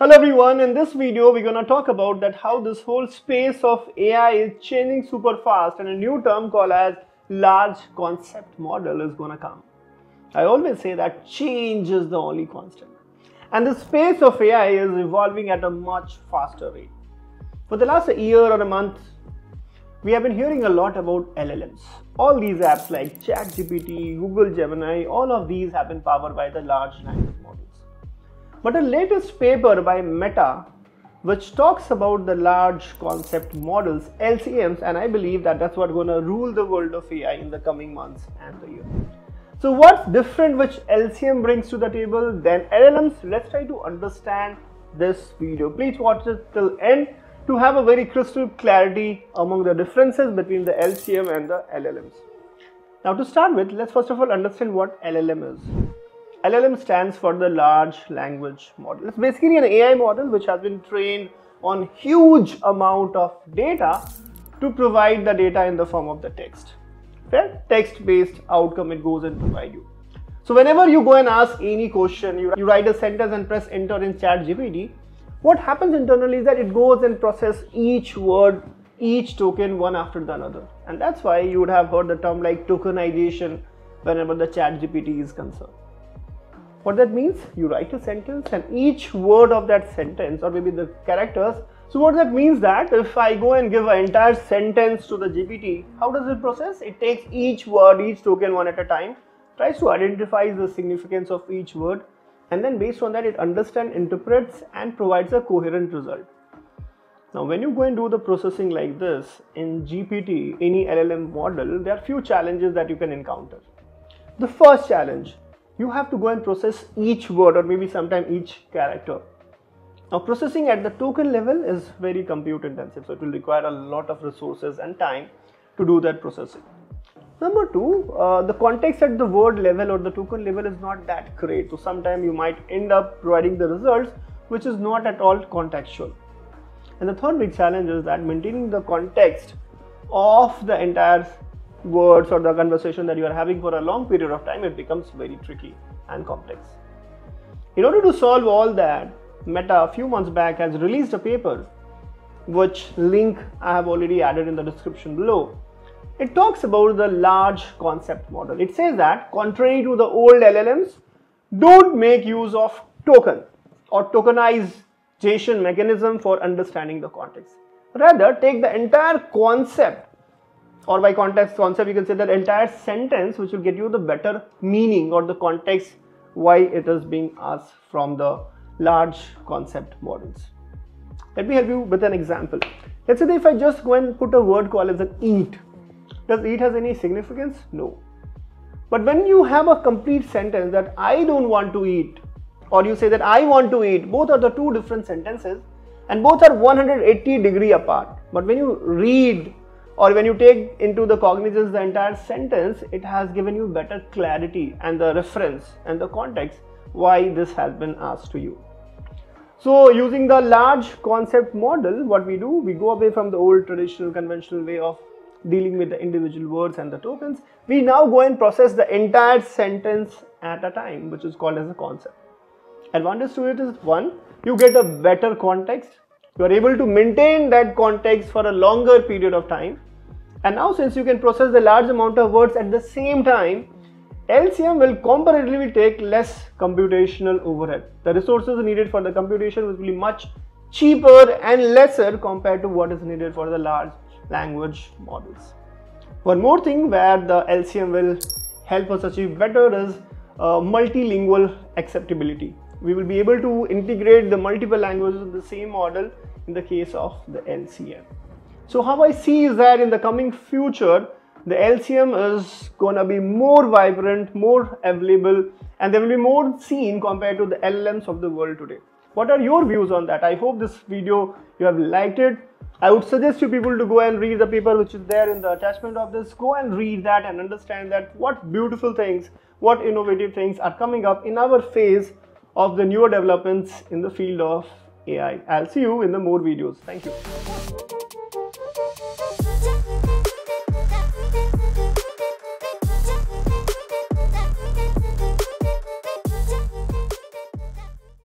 Hello everyone, in this video we're gonna talk about that how this whole space of AI is changing super fast and a new term called as large concept model is gonna come. I always say that change is the only constant. And the space of AI is evolving at a much faster rate. For the last year or a month, we have been hearing a lot about LLMs. All these apps like ChatGPT, Google Gemini, all of these have been powered by the large language models. But a latest paper by Meta, which talks about the large concept models, LCMs, and I believe that that's what's going to rule the world of AI in the coming months and the year. So what's different which LCM brings to the table than LLMs? Let's try to understand this video. Please watch it till end to have a very crystal clarity among the differences between the LCM and the LLMs. Now to start with, let's first of all understand what LLM is. LLM stands for the large language model. It's basically an AI model which has been trained on huge amount of data to provide the data in the form of the text. Fair? Text based outcome it goes and provide you. So whenever you go and ask any question, you, you write a sentence and press enter in chat GPT, what happens internally is that it goes and process each word, each token one after the another. And that's why you would have heard the term like tokenization whenever the chat GPT is concerned. What that means, you write a sentence and each word of that sentence or maybe the characters. So what that means that if I go and give an entire sentence to the GPT, how does it process? It takes each word, each token one at a time, tries to identify the significance of each word and then based on that it understands, interprets and provides a coherent result. Now when you go and do the processing like this in GPT, any LLM model, there are few challenges that you can encounter. The first challenge, you have to go and process each word or maybe sometime each character. Now processing at the token level is very compute intensive so it will require a lot of resources and time to do that processing. Number two, uh, the context at the word level or the token level is not that great. So sometimes you might end up providing the results which is not at all contextual. And the third big challenge is that maintaining the context of the entire words or the conversation that you are having for a long period of time, it becomes very tricky and complex. In order to solve all that, Meta a few months back has released a paper which link I have already added in the description below it talks about the large concept model. It says that contrary to the old LLMs, don't make use of token or tokenization mechanism for understanding the context. Rather, take the entire concept or by context concept, you can say that entire sentence which will get you the better meaning or the context why it is being asked from the large concept models. Let me help you with an example. Let's say that if I just go and put a word called as an eat does eat has any significance? No. But when you have a complete sentence that I don't want to eat, or you say that I want to eat, both are the two different sentences and both are 180 degree apart. But when you read or when you take into the cognizance the entire sentence, it has given you better clarity and the reference and the context why this has been asked to you. So using the large concept model, what we do, we go away from the old traditional conventional way of dealing with the individual words and the tokens, we now go and process the entire sentence at a time, which is called as a concept. Advantage to it is one, you get a better context. You are able to maintain that context for a longer period of time. And now since you can process the large amount of words at the same time, LCM will comparatively take less computational overhead. The resources needed for the computation will be much cheaper and lesser compared to what is needed for the large language models. One more thing where the LCM will help us achieve better is uh, multilingual acceptability. We will be able to integrate the multiple languages in the same model in the case of the LCM. So how I see is that in the coming future, the LCM is gonna be more vibrant, more available, and they will be more seen compared to the LLMs of the world today. What are your views on that? I hope this video you have liked it. I would suggest you people to go and read the paper which is there in the attachment of this. Go and read that and understand that what beautiful things, what innovative things are coming up in our phase of the newer developments in the field of AI. I'll see you in the more videos. Thank you. Thank you.